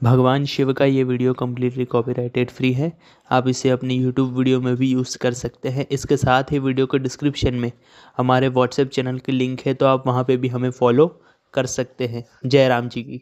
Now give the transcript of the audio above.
भगवान शिव का ये वीडियो कम्प्लीटली कॉपीराइटेड फ्री है। आप इसे अपनी यूट्यूब वीडियो में भी यूज़ कर सकते हैं। इसके साथ ही वीडियो के डिस्क्रिप्शन में हमारे व्हाट्सएप चैनल की लिंक है तो आप वहाँ पर भी हमें फॉलो कर सकते हैं। जय राम जी की।